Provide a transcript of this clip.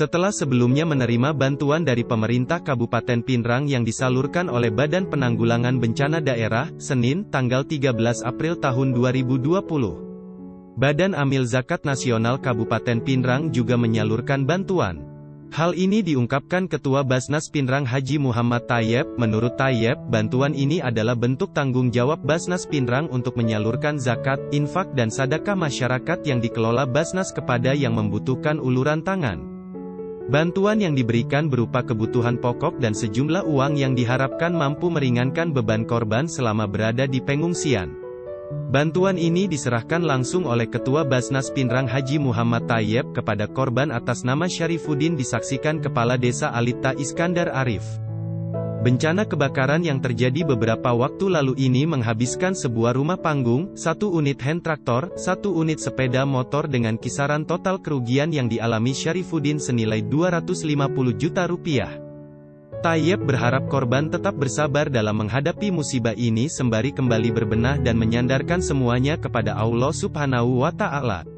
Setelah sebelumnya menerima bantuan dari pemerintah Kabupaten Pinrang yang disalurkan oleh Badan Penanggulangan Bencana Daerah, Senin, tanggal 13 April tahun 2020. Badan Amil Zakat Nasional Kabupaten Pinrang juga menyalurkan bantuan. Hal ini diungkapkan Ketua Basnas Pinrang Haji Muhammad Tayyep. Menurut Tayyep, bantuan ini adalah bentuk tanggung jawab Basnas Pinrang untuk menyalurkan zakat, infak dan sadakah masyarakat yang dikelola Basnas kepada yang membutuhkan uluran tangan. Bantuan yang diberikan berupa kebutuhan pokok dan sejumlah uang yang diharapkan mampu meringankan beban korban selama berada di pengungsian. Bantuan ini diserahkan langsung oleh Ketua Basnas Pinrang Haji Muhammad Tayyep kepada korban atas nama Syarifuddin disaksikan Kepala Desa Alita Iskandar Arif. Bencana kebakaran yang terjadi beberapa waktu lalu ini menghabiskan sebuah rumah panggung, satu unit hand traktor, satu unit sepeda motor dengan kisaran total kerugian yang dialami Syarifuddin senilai 250 juta rupiah. Tayyip berharap korban tetap bersabar dalam menghadapi musibah ini sembari kembali berbenah dan menyandarkan semuanya kepada Allah Subhanahu wa Ta'ala.